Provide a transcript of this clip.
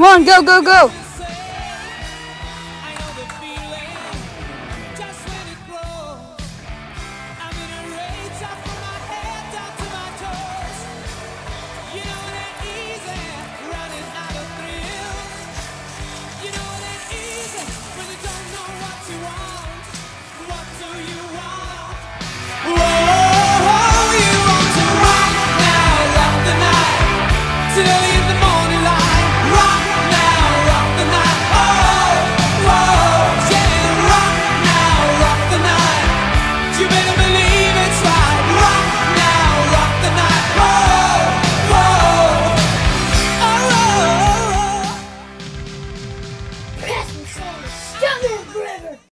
Come on, go, go, go.